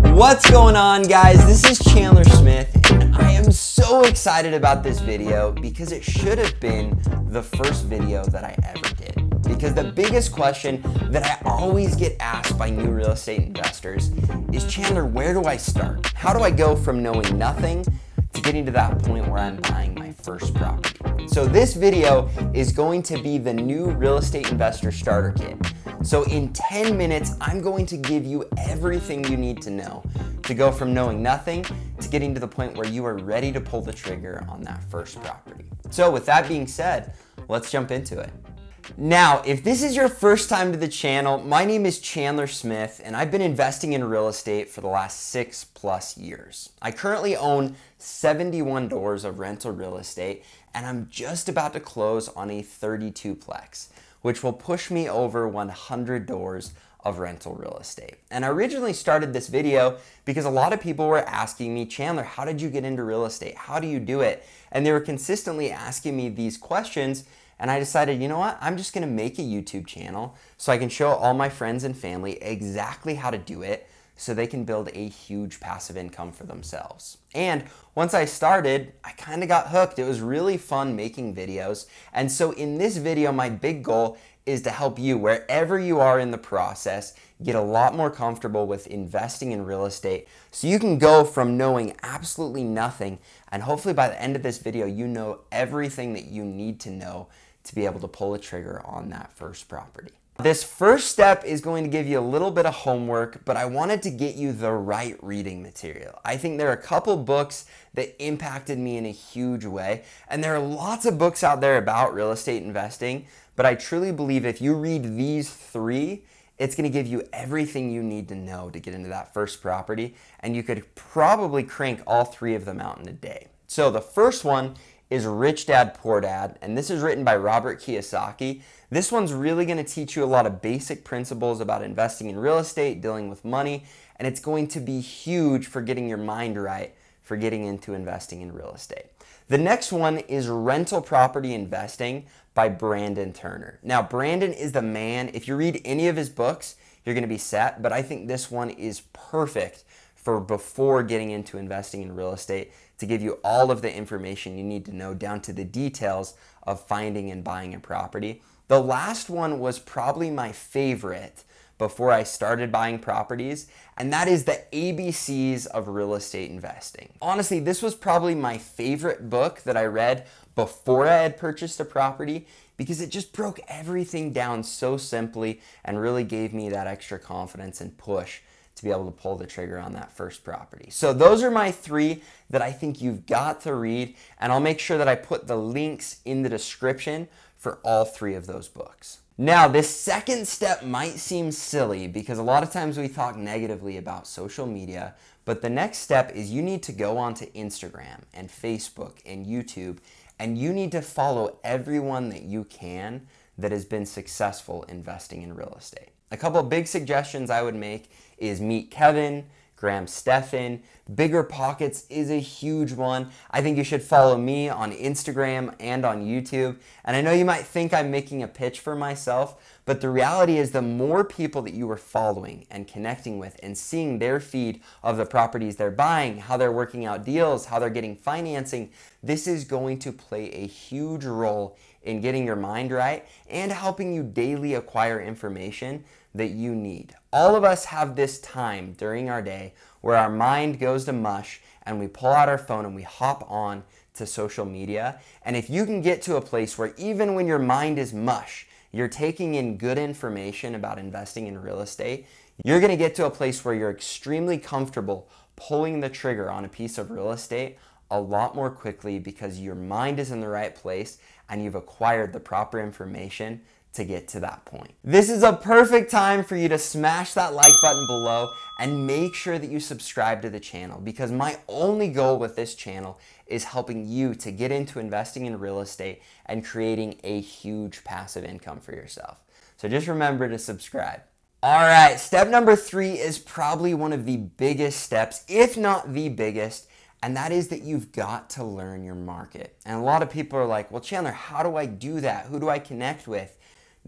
What's going on guys? This is Chandler Smith and I am so excited about this video because it should have been the first video that I ever did. Because the biggest question that I always get asked by new real estate investors is Chandler, where do I start? How do I go from knowing nothing getting to that point where I'm buying my first property? So this video is going to be the new real estate investor starter kit. So in 10 minutes, I'm going to give you everything you need to know to go from knowing nothing to getting to the point where you are ready to pull the trigger on that first property. So with that being said, let's jump into it. Now, if this is your first time to the channel, my name is Chandler Smith and I've been investing in real estate for the last six plus years. I currently own 71 doors of rental real estate and I'm just about to close on a 32 plex which will push me over 100 doors of rental real estate. And I originally started this video because a lot of people were asking me, Chandler, how did you get into real estate? How do you do it? And they were consistently asking me these questions. And I decided, you know what? I'm just gonna make a YouTube channel so I can show all my friends and family exactly how to do it so they can build a huge passive income for themselves. And once I started, I kind of got hooked. It was really fun making videos. And so in this video, my big goal is to help you wherever you are in the process get a lot more comfortable with investing in real estate so you can go from knowing absolutely nothing and hopefully by the end of this video you know everything that you need to know to be able to pull a trigger on that first property. This first step is going to give you a little bit of homework, but I wanted to get you the right reading material. I think there are a couple books that impacted me in a huge way, and there are lots of books out there about real estate investing, but I truly believe if you read these three, it's going to give you everything you need to know to get into that first property, and you could probably crank all three of them out in a day. So the first one is Rich Dad Poor Dad, and this is written by Robert Kiyosaki. This one's really going to teach you a lot of basic principles about investing in real estate, dealing with money, and it's going to be huge for getting your mind right for getting into investing in real estate. The next one is Rental Property Investing by Brandon Turner. Now, Brandon is the man. If you read any of his books, you're going to be set, but I think this one is perfect for before getting into investing in real estate to give you all of the information you need to know down to the details of finding and buying a property. The last one was probably my favorite before I started buying properties, and that is the ABCs of real estate investing. Honestly, this was probably my favorite book that I read before I had purchased a property because it just broke everything down so simply and really gave me that extra confidence and push to be able to pull the trigger on that first property. So those are my three that I think you've got to read, and I'll make sure that I put the links in the description for all three of those books. Now, this second step might seem silly because a lot of times we talk negatively about social media, but the next step is you need to go onto Instagram and Facebook and YouTube, and you need to follow everyone that you can that has been successful investing in real estate. A couple big suggestions I would make is meet Kevin, Graham Stephan. Bigger Pockets is a huge one. I think you should follow me on Instagram and on YouTube. And I know you might think I'm making a pitch for myself, but the reality is the more people that you are following and connecting with and seeing their feed of the properties they're buying, how they're working out deals, how they're getting financing, this is going to play a huge role in getting your mind right and helping you daily acquire information that you need. All of us have this time during our day where our mind goes to mush and we pull out our phone and we hop on to social media. And if you can get to a place where even when your mind is mush, you're taking in good information about investing in real estate, you're going to get to a place where you're extremely comfortable pulling the trigger on a piece of real estate a lot more quickly because your mind is in the right place and you've acquired the proper information to get to that point. This is a perfect time for you to smash that like button below and make sure that you subscribe to the channel because my only goal with this channel is helping you to get into investing in real estate and creating a huge passive income for yourself. So just remember to subscribe. All right, step number three is probably one of the biggest steps, if not the biggest, and that is that you've got to learn your market. And a lot of people are like, well, Chandler, how do I do that? Who do I connect with?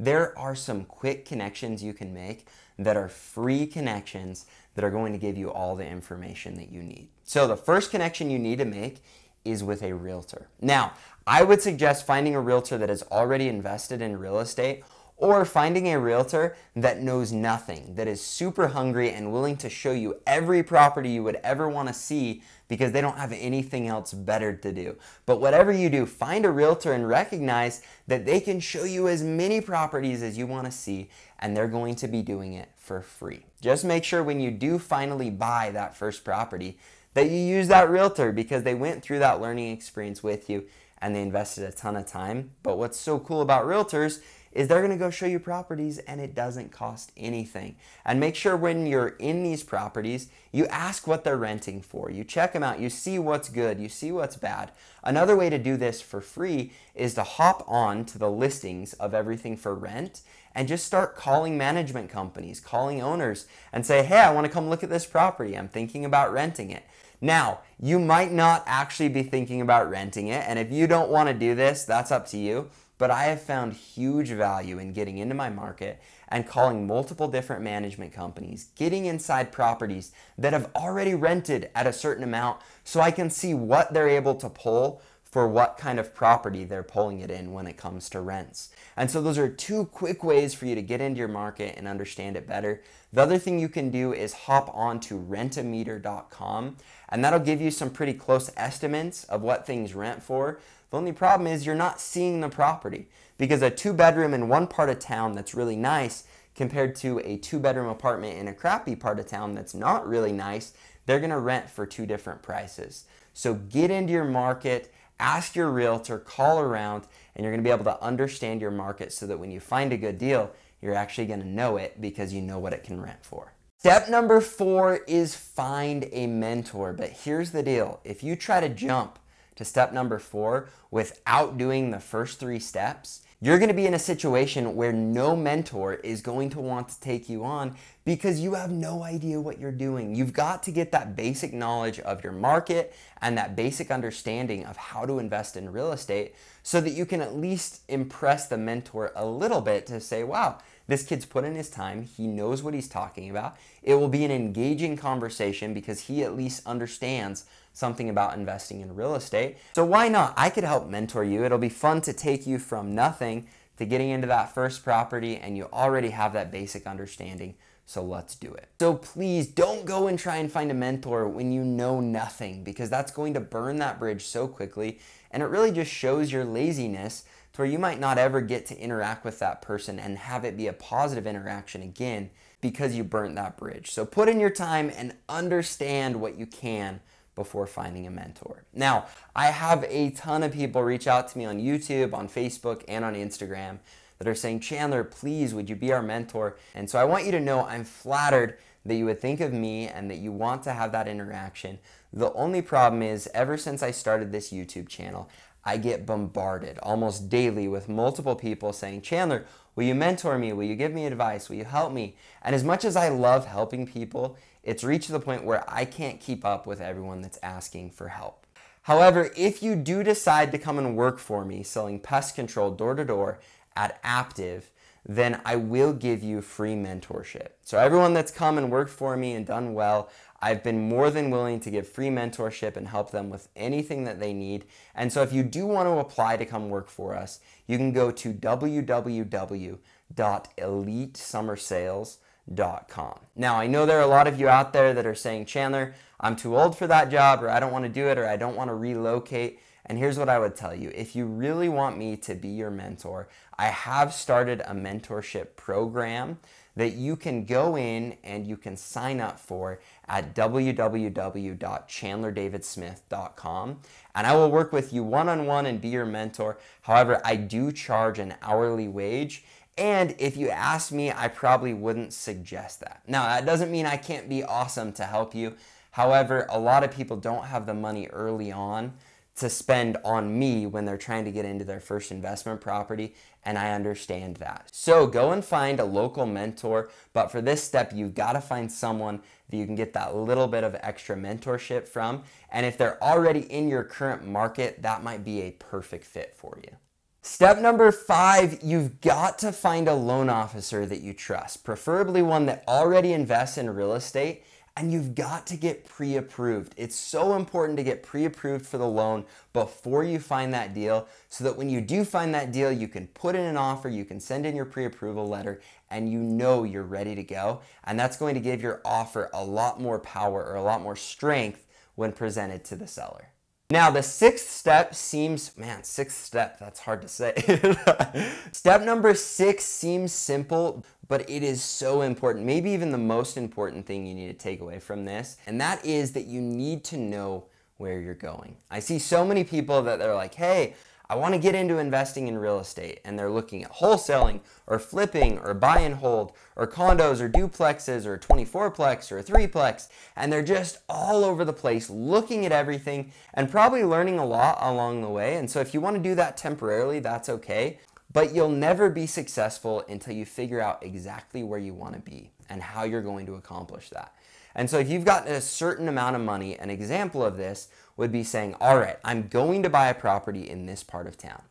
There are some quick connections you can make that are free connections that are going to give you all the information that you need. So the first connection you need to make is with a realtor. Now, I would suggest finding a realtor that has already invested in real estate or finding a realtor that knows nothing, that is super hungry and willing to show you every property you would ever want to see because they don't have anything else better to do. But whatever you do, find a realtor and recognize that they can show you as many properties as you want to see and they're going to be doing it for free. Just make sure when you do finally buy that first property that you use that realtor because they went through that learning experience with you and they invested a ton of time. But what's so cool about realtors is they're going to go show you properties and it doesn't cost anything. And make sure when you're in these properties, you ask what they're renting for. You check them out, you see what's good, you see what's bad. Another way to do this for free is to hop on to the listings of everything for rent and just start calling management companies, calling owners and say, "Hey, I want to come look at this property. I'm thinking about renting it." Now, you might not actually be thinking about renting it, and if you don't want to do this, that's up to you. But I have found huge value in getting into my market and calling multiple different management companies, getting inside properties that have already rented at a certain amount so I can see what they're able to pull for what kind of property they're pulling it in when it comes to rents. And so those are two quick ways for you to get into your market and understand it better. The other thing you can do is hop on to rentometer.com and that'll give you some pretty close estimates of what things rent for. The only problem is you're not seeing the property because a two bedroom in one part of town that's really nice compared to a two bedroom apartment in a crappy part of town that's not really nice, they're gonna rent for two different prices. So get into your market, ask your realtor, call around, and you're gonna be able to understand your market so that when you find a good deal, you're actually gonna know it because you know what it can rent for. Step number four is find a mentor. But here's the deal if you try to jump to step number four without doing the first three steps, you're going to be in a situation where no mentor is going to want to take you on because you have no idea what you're doing. You've got to get that basic knowledge of your market and that basic understanding of how to invest in real estate so that you can at least impress the mentor a little bit to say, wow, this kid's put in his time. He knows what he's talking about. It will be an engaging conversation because he at least understands something about investing in real estate. So why not? I could help mentor you. It'll be fun to take you from nothing to getting into that first property and you already have that basic understanding. So let's do it. So please don't go and try and find a mentor when you know nothing because that's going to burn that bridge so quickly and it really just shows your laziness to where you might not ever get to interact with that person and have it be a positive interaction again because you burnt that bridge. So put in your time and understand what you can before finding a mentor. Now, I have a ton of people reach out to me on YouTube, on Facebook, and on Instagram that are saying, Chandler, please, would you be our mentor? And so I want you to know I'm flattered that you would think of me and that you want to have that interaction. The only problem is, ever since I started this YouTube channel, I get bombarded almost daily with multiple people saying, Chandler, will you mentor me? Will you give me advice? Will you help me? And as much as I love helping people, it's reached the point where I can't keep up with everyone that's asking for help. However, if you do decide to come and work for me selling pest control door to door at Aptive, then I will give you free mentorship. So everyone that's come and worked for me and done well, I've been more than willing to give free mentorship and help them with anything that they need. And so if you do want to apply to come work for us, you can go to www.elitesummersales.com. Now, I know there are a lot of you out there that are saying, Chandler, I'm too old for that job, or I don't want to do it, or I don't want to relocate. And here's what I would tell you if you really want me to be your mentor, I have started a mentorship program that you can go in and you can sign up for at www.chandlerdavidsmith.com. And I will work with you one on one and be your mentor. However, I do charge an hourly wage. And if you ask me, I probably wouldn't suggest that. Now, that doesn't mean I can't be awesome to help you. However, a lot of people don't have the money early on to spend on me when they're trying to get into their first investment property, and I understand that. So go and find a local mentor, but for this step, you've got to find someone that you can get that little bit of extra mentorship from, and if they're already in your current market, that might be a perfect fit for you. Step number five, you've got to find a loan officer that you trust, preferably one that already invests in real estate and you've got to get pre approved. It's so important to get pre approved for the loan before you find that deal so that when you do find that deal, you can put in an offer, you can send in your pre approval letter, and you know you're ready to go. And that's going to give your offer a lot more power or a lot more strength when presented to the seller. Now, the sixth step seems, man, sixth step, that's hard to say. step number six seems simple, but it is so important. Maybe even the most important thing you need to take away from this, and that is that you need to know where you're going. I see so many people that they're like, hey, I want to get into investing in real estate and they're looking at wholesaling or flipping or buy and hold or condos or duplexes or 24plex or a 3plex and they're just all over the place looking at everything and probably learning a lot along the way. And so if you want to do that temporarily, that's okay. But you'll never be successful until you figure out exactly where you want to be and how you're going to accomplish that. And so if you've got a certain amount of money, an example of this would be saying, all right, I'm going to buy a property in this part of town.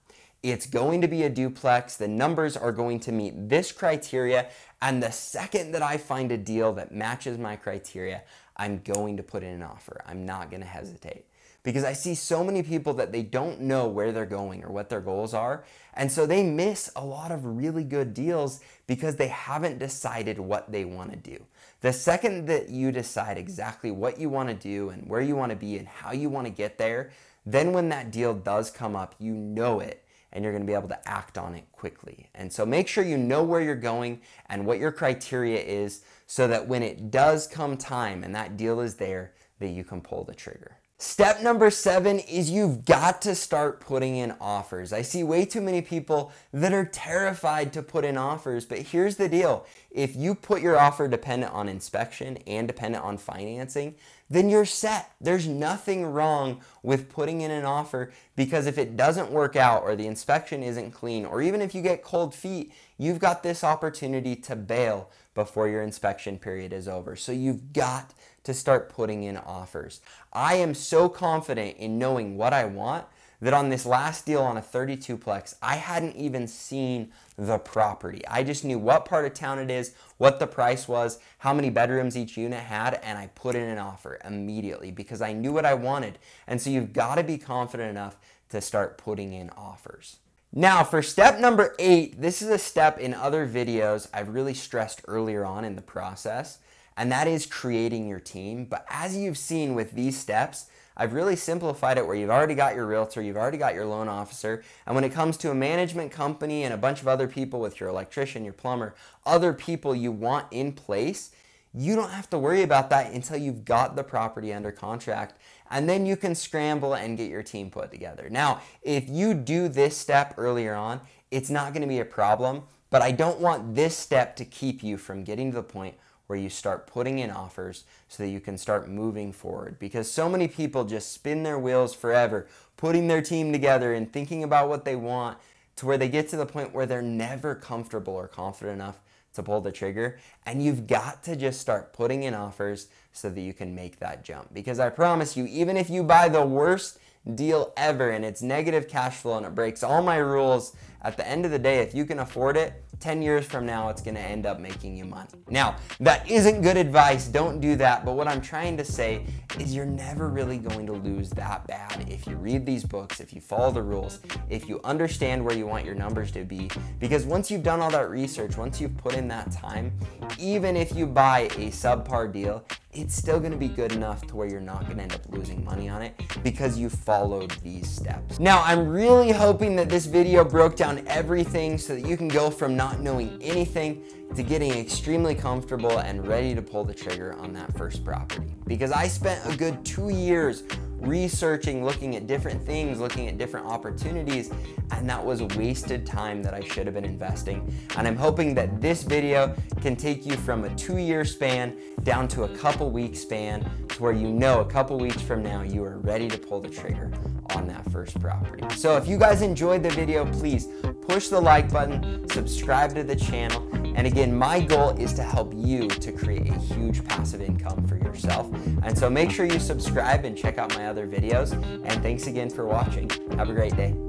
It's going to be a duplex. The numbers are going to meet this criteria. And the second that I find a deal that matches my criteria, I'm going to put in an offer. I'm not going to hesitate because I see so many people that they don't know where they're going or what their goals are. And so they miss a lot of really good deals because they haven't decided what they want to do. The second that you decide exactly what you want to do and where you want to be and how you want to get there, then when that deal does come up, you know it and you're going to be able to act on it quickly. And so make sure you know where you're going and what your criteria is so that when it does come time and that deal is there, that you can pull the trigger. Step number seven is you've got to start putting in offers. I see way too many people that are terrified to put in offers, but here's the deal. If you put your offer dependent on inspection and dependent on financing, then you're set. There's nothing wrong with putting in an offer because if it doesn't work out or the inspection isn't clean, or even if you get cold feet, you've got this opportunity to bail before your inspection period is over. So you've got to start putting in offers. I am so confident in knowing what I want that on this last deal on a 32 plex, I hadn't even seen the property. I just knew what part of town it is, what the price was, how many bedrooms each unit had, and I put in an offer immediately because I knew what I wanted. And so you've got to be confident enough to start putting in offers. Now for step number eight, this is a step in other videos I've really stressed earlier on in the process and that is creating your team. But as you've seen with these steps, I've really simplified it where you've already got your realtor, you've already got your loan officer, and when it comes to a management company and a bunch of other people with your electrician, your plumber, other people you want in place, you don't have to worry about that until you've got the property under contract and then you can scramble and get your team put together. Now, if you do this step earlier on, it's not going to be a problem, but I don't want this step to keep you from getting to the point where you start putting in offers so that you can start moving forward. Because so many people just spin their wheels forever, putting their team together and thinking about what they want to where they get to the point where they're never comfortable or confident enough to pull the trigger. And you've got to just start putting in offers so that you can make that jump. Because I promise you, even if you buy the worst deal ever and it's negative cash flow and it breaks all my rules, at the end of the day, if you can afford it, 10 years from now, it's gonna end up making you money. Now, that isn't good advice, don't do that, but what I'm trying to say is you're never really going to lose that bad if you read these books, if you follow the rules, if you understand where you want your numbers to be, because once you've done all that research, once you've put in that time, even if you buy a subpar deal, it's still gonna be good enough to where you're not gonna end up losing money on it because you followed these steps. Now, I'm really hoping that this video broke down everything so that you can go from not knowing anything to getting extremely comfortable and ready to pull the trigger on that first property. Because I spent a good two years researching, looking at different things, looking at different opportunities, and that was wasted time that I should have been investing. And I'm hoping that this video can take you from a two year span down to a couple week span to where you know a couple weeks from now you are ready to pull the trigger on that first property. So if you guys enjoyed the video, please push the like button, subscribe to the channel, and again, my goal is to help you to create a huge passive income for yourself. And so make sure you subscribe and check out my other videos. And thanks again for watching. Have a great day.